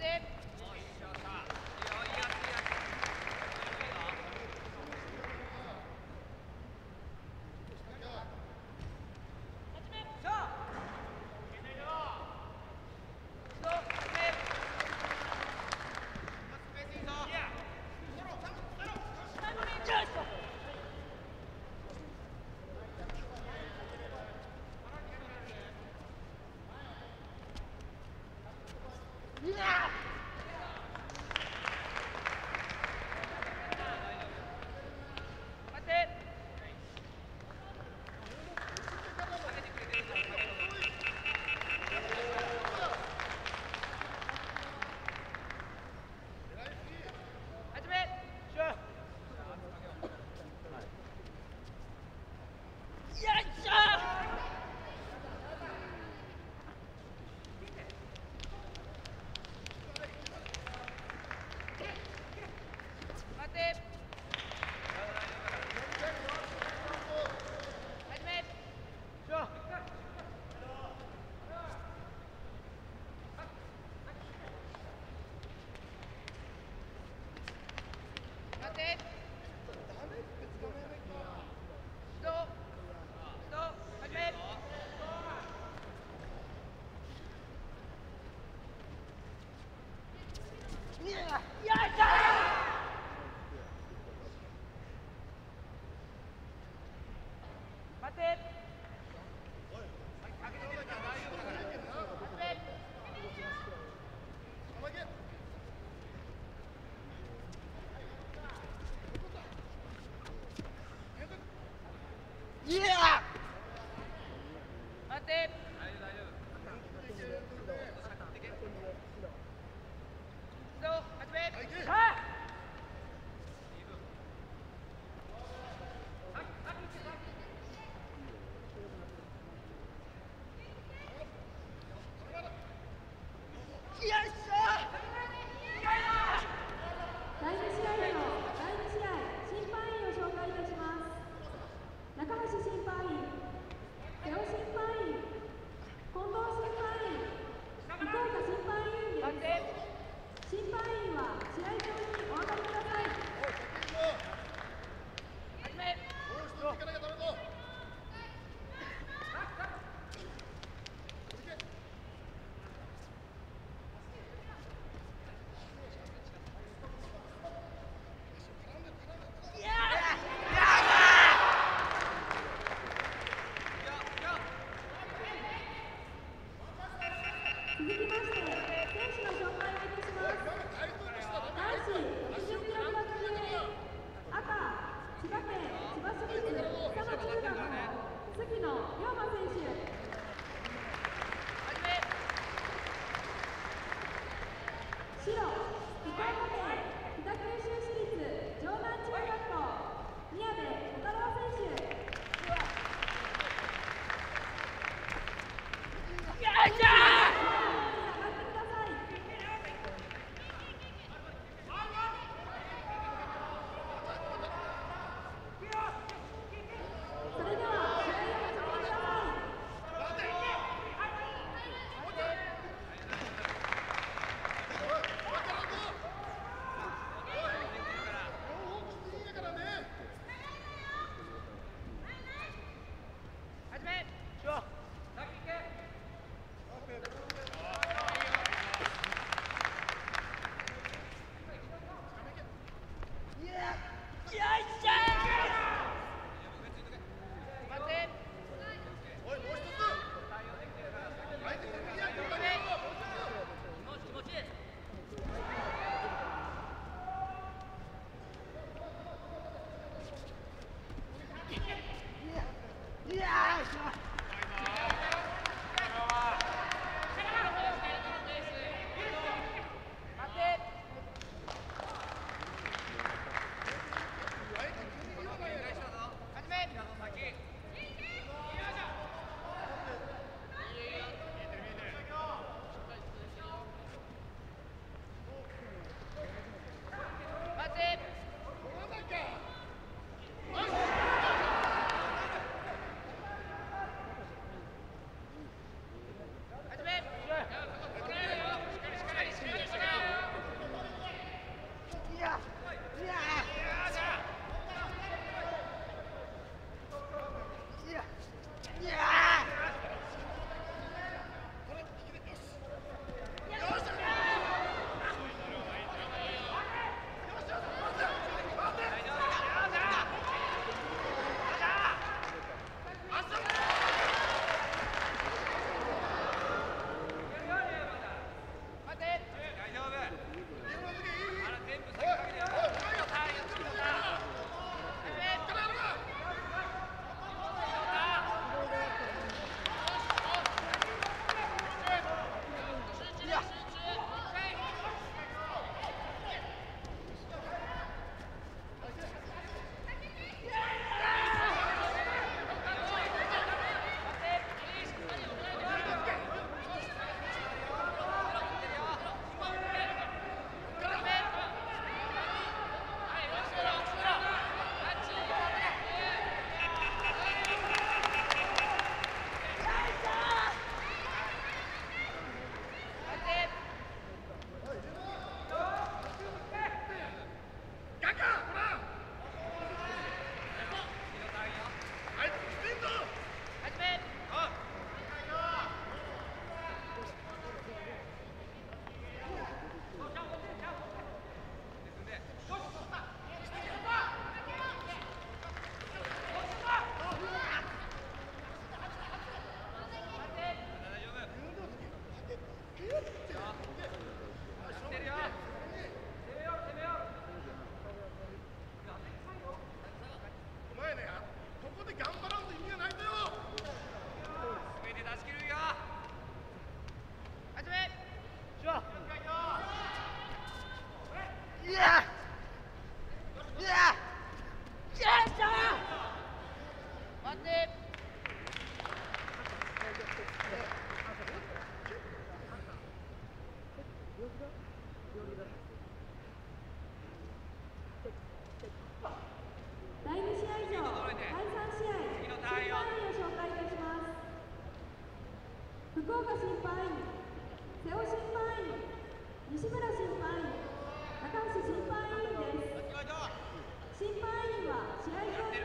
Step Back on the nice, nice. 福岡審判員瀬尾審判員西村審判員高橋審判員です。審判員は試合後に